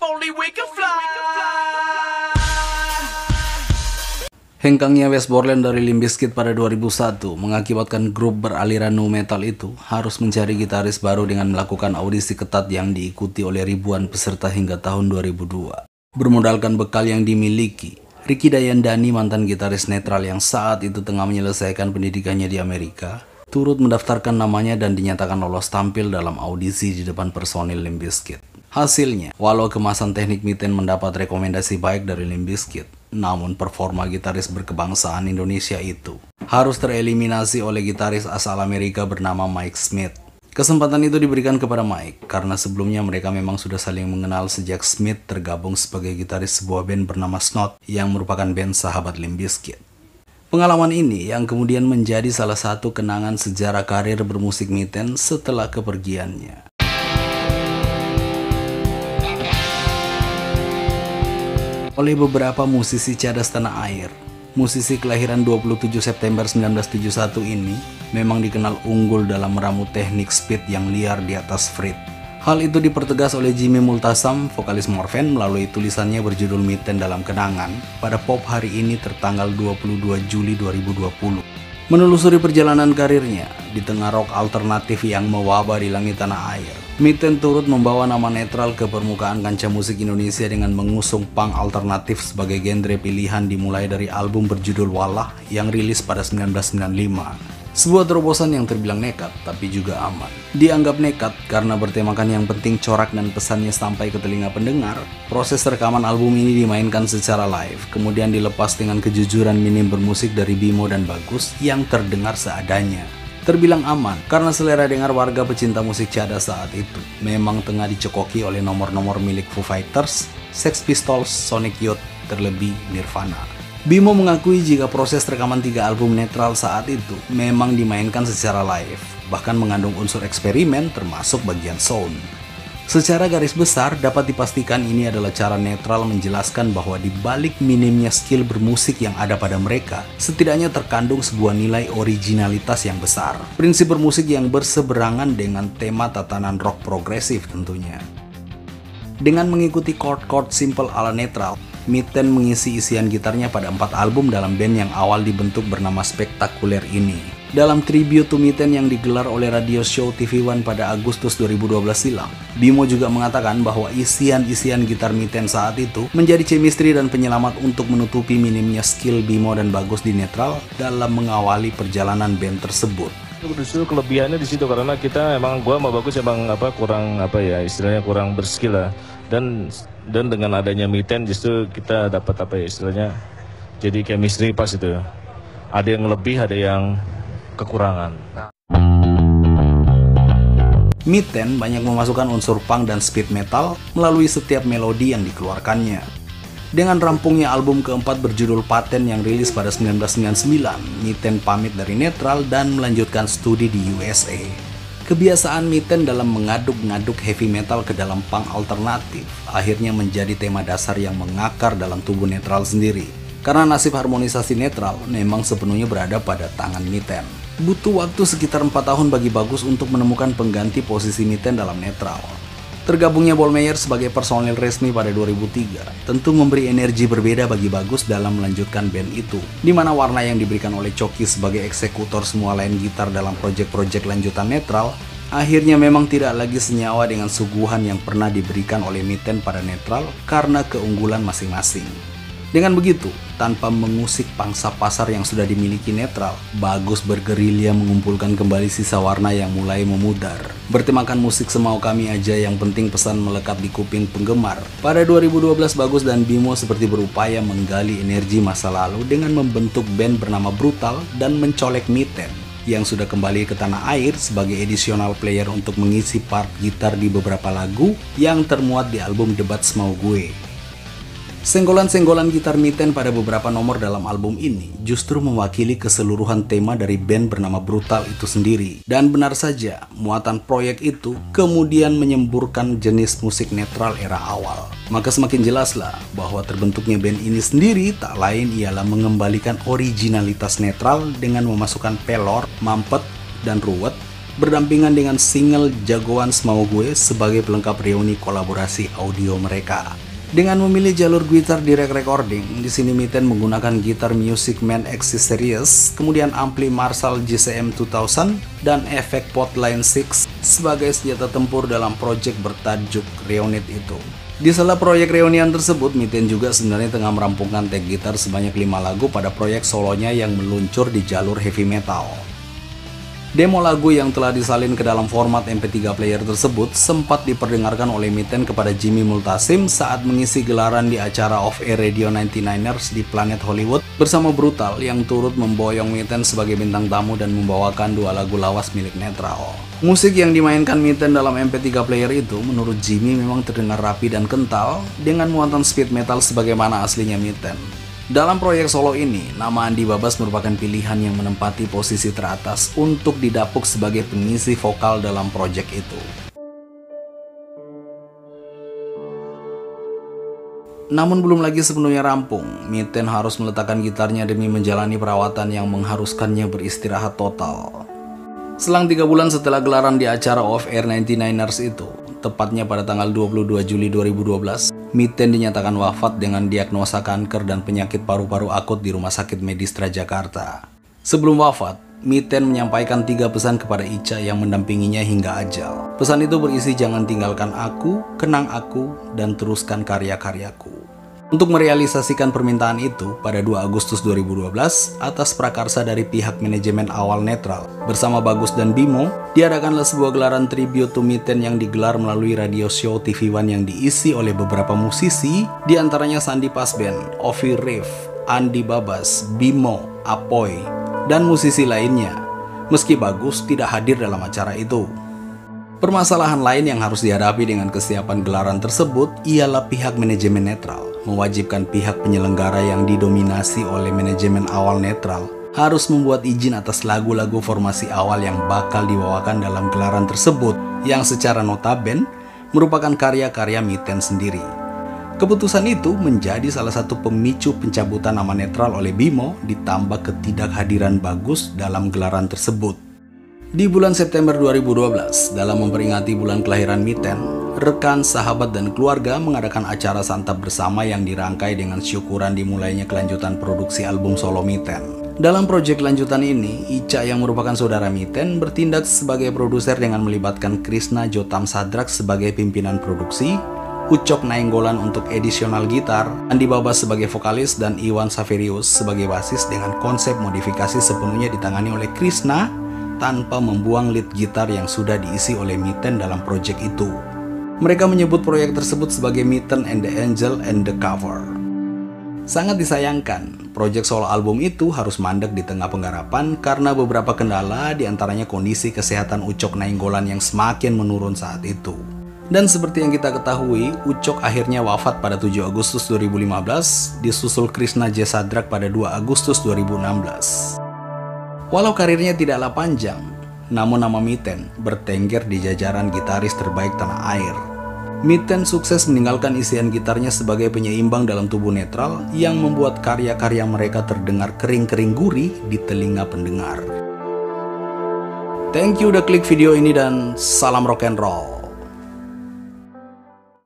only we can fly. Hengkangnya West Borland dari Limp Bizkit pada 2001 mengakibatkan grup beraliran nu metal itu harus mencari gitaris baru dengan melakukan audisi ketat yang diikuti oleh ribuan peserta hingga tahun 2002. Bermodalkan bekal yang dimiliki, Ricky Dayandani mantan gitaris netral yang saat itu tengah menyelesaikan pendidikannya di Amerika, turut mendaftarkan namanya dan dinyatakan lolos tampil dalam audisi di depan personil Limp Bizkit. Hasilnya, walau kemasan teknik Miten mendapat rekomendasi baik dari Limp Bizkit, namun performa gitaris berkebangsaan Indonesia itu harus tereliminasi oleh gitaris asal Amerika bernama Mike Smith. Kesempatan itu diberikan kepada Mike karena sebelumnya mereka memang sudah saling mengenal sejak Smith tergabung sebagai gitaris sebuah band bernama Snot yang merupakan band sahabat Limp Bizkit. Pengalaman ini yang kemudian menjadi salah satu kenangan sejarah karir bermusik Miten setelah kepergiannya. Oleh beberapa musisi cadas tanah air. Musisi kelahiran 27 September 1971 ini memang dikenal unggul dalam meramu teknik speed yang liar di atas fret. Hal itu dipertegas oleh Jimmy Multasam, vokalis Morven melalui tulisannya berjudul Mitten dalam Kenangan pada pop hari ini tertanggal 22 Juli 2020. Menelusuri perjalanan karirnya di tengah rock alternatif yang mewabah di langit tanah air, Mitten turut membawa nama netral ke permukaan kancah musik Indonesia dengan mengusung punk alternatif sebagai genre pilihan dimulai dari album berjudul Walah yang rilis pada 1995. Sebuah terobosan yang terbilang nekat, tapi juga aman. Dianggap nekat karena bertemakan yang penting corak dan pesannya sampai ke telinga pendengar, proses rekaman album ini dimainkan secara live, kemudian dilepas dengan kejujuran minim bermusik dari Bimo dan Bagus yang terdengar seadanya. Terbilang aman karena selera dengar warga pecinta musik cada saat itu memang tengah dicekoki oleh nomor-nomor milik Foo Fighters, Sex Pistols, Sonic Youth, terlebih Nirvana. Bimo mengakui jika proses rekaman tiga album netral saat itu memang dimainkan secara live, bahkan mengandung unsur eksperimen termasuk bagian sound. Secara garis besar dapat dipastikan ini adalah cara netral menjelaskan bahwa di balik minimnya skill bermusik yang ada pada mereka, setidaknya terkandung sebuah nilai originalitas yang besar. Prinsip bermusik yang berseberangan dengan tema tatanan rock progresif tentunya. Dengan mengikuti chord-chord simple ala netral, Mitten mengisi isian gitarnya pada empat album dalam band yang awal dibentuk bernama Spektakuler ini. Dalam tribute to Mitten yang digelar oleh radio show TV One pada Agustus 2012 silam, Bimo juga mengatakan bahwa isian-isian gitar Mitten saat itu menjadi chemistry dan penyelamat untuk menutupi minimnya skill Bimo dan Bagus di netral dalam mengawali perjalanan band tersebut. Justru kelebihannya di situ karena kita emang gua sama bagus emang apa kurang apa ya istilahnya kurang berskill lah. Dan dan dengan adanya miten justru kita dapat apa ya istilahnya jadi chemistry pas itu. Ada yang lebih ada yang kekurangan Miten banyak memasukkan unsur punk dan speed metal melalui setiap melodi yang dikeluarkannya. Dengan rampungnya album keempat berjudul Paten yang rilis pada 1999, Miten pamit dari netral dan melanjutkan studi di USA. Kebiasaan Mitten dalam mengaduk-ngaduk heavy metal ke dalam punk alternatif akhirnya menjadi tema dasar yang mengakar dalam tubuh netral sendiri. Karena nasib harmonisasi netral memang sepenuhnya berada pada tangan Mitten. Butuh waktu sekitar 4 tahun bagi Bagus untuk menemukan pengganti posisi Mitten dalam netral. Tergabungnya Bolmeyer sebagai personil resmi pada 2003 tentu memberi energi berbeda bagi Bagus dalam melanjutkan band itu, di mana warna yang diberikan oleh Coki sebagai eksekutor semua lain gitar dalam proyek-proyek lanjutan netral akhirnya memang tidak lagi senyawa dengan suguhan yang pernah diberikan oleh Mitten pada netral karena keunggulan masing-masing. Dengan begitu, tanpa mengusik pangsa pasar yang sudah dimiliki netral, Bagus bergerilya mengumpulkan kembali sisa warna yang mulai memudar. Bertemakan musik semau kami aja yang penting pesan melekat di kuping penggemar. Pada 2012 Bagus dan Bimo seperti berupaya menggali energi masa lalu dengan membentuk band bernama Brutal dan mencolek Mitten yang sudah kembali ke tanah air sebagai additional player untuk mengisi part gitar di beberapa lagu yang termuat di album Debat Semau Gue. Senggolan-senggolan gitar Mitten pada beberapa nomor dalam album ini justru mewakili keseluruhan tema dari band bernama Brutal itu sendiri. Dan benar saja, muatan proyek itu kemudian menyemburkan jenis musik netral era awal. Maka semakin jelaslah bahwa terbentuknya band ini sendiri tak lain ialah mengembalikan originalitas netral dengan memasukkan pelor, mampet, dan ruwet berdampingan dengan single Jagoan Semau Gue sebagai pelengkap reuni kolaborasi audio mereka. Dengan memilih jalur gitar direct recording, di sini Miten menggunakan gitar Music Man Axis Series, kemudian ampli Marshall GCM 2000 dan efek Potline 6 sebagai senjata tempur dalam proyek bertajuk Reunit itu. Di sela proyek reunian tersebut, Miten juga sebenarnya tengah merampungkan tag gitar sebanyak 5 lagu pada proyek solonya yang meluncur di jalur heavy metal. Demo lagu yang telah disalin ke dalam format MP3 player tersebut sempat diperdengarkan oleh Mitten kepada Jimmy Multasim saat mengisi gelaran di acara Off Air Radio 99ers di Planet Hollywood bersama Brutal yang turut memboyong Mitten sebagai bintang tamu dan membawakan dua lagu lawas milik Netral. Musik yang dimainkan Mitten dalam MP3 player itu menurut Jimmy memang terdengar rapi dan kental dengan muatan speed metal sebagaimana aslinya Mitten. Dalam proyek solo ini, nama Andi Babas merupakan pilihan yang menempati posisi teratas untuk didapuk sebagai pengisi vokal dalam proyek itu. Namun belum lagi sepenuhnya rampung, Miten harus meletakkan gitarnya demi menjalani perawatan yang mengharuskannya beristirahat total. Selang tiga bulan setelah gelaran di acara Off Air 99ers itu, tepatnya pada tanggal 22 Juli 2012, Miten dinyatakan wafat dengan diagnosa kanker dan penyakit paru-paru akut di Rumah Sakit Medistra Jakarta. Sebelum wafat, Miten menyampaikan tiga pesan kepada Ica yang mendampinginya hingga ajal. Pesan itu berisi jangan tinggalkan aku, kenang aku, dan teruskan karya-karyaku. Untuk merealisasikan permintaan itu, pada 2 Agustus 2012, atas prakarsa dari pihak manajemen awal netral, bersama Bagus dan Bimo, diadakanlah sebuah gelaran tribute to Miten yang digelar melalui radio show TV One yang diisi oleh beberapa musisi, di antaranya Sandi Pasben, Ovi Riff, Andi Babas, Bimo, Apoy, dan musisi lainnya. Meski Bagus tidak hadir dalam acara itu. Permasalahan lain yang harus dihadapi dengan kesiapan gelaran tersebut ialah pihak manajemen netral mewajibkan pihak penyelenggara yang didominasi oleh manajemen awal netral harus membuat izin atas lagu-lagu formasi awal yang bakal dibawakan dalam gelaran tersebut yang secara notaben merupakan karya-karya Miten sendiri. Keputusan itu menjadi salah satu pemicu pencabutan nama netral oleh Bimo ditambah ketidakhadiran bagus dalam gelaran tersebut. Di bulan September 2012, dalam memperingati bulan kelahiran Miten, rekan, sahabat, dan keluarga mengadakan acara santap bersama yang dirangkai dengan syukuran dimulainya kelanjutan produksi album solo Miten. Dalam proyek lanjutan ini, Ica yang merupakan saudara Miten bertindak sebagai produser dengan melibatkan Krishna Jotam Sadrak sebagai pimpinan produksi, Ucok Nainggolan untuk edisional gitar, Andi Babas sebagai vokalis, dan Iwan Saverius sebagai basis dengan konsep modifikasi sepenuhnya ditangani oleh Krishna tanpa membuang lead gitar yang sudah diisi oleh Miten dalam proyek itu. Mereka menyebut proyek tersebut sebagai Mitten and the Angel and the Cover. Sangat disayangkan, proyek solo album itu harus mandek di tengah penggarapan karena beberapa kendala di antaranya kondisi kesehatan Ucok Nainggolan yang semakin menurun saat itu. Dan seperti yang kita ketahui, Ucok akhirnya wafat pada 7 Agustus 2015, disusul Krishna Jesadrak pada 2 Agustus 2016. Walau karirnya tidaklah panjang, namun nama Miten bertengger di jajaran gitaris terbaik tanah air. Mitten sukses meninggalkan isian gitarnya sebagai penyeimbang dalam tubuh netral yang membuat karya-karya mereka terdengar kering-kering gurih di telinga pendengar. Thank you udah klik video ini dan salam rock and roll.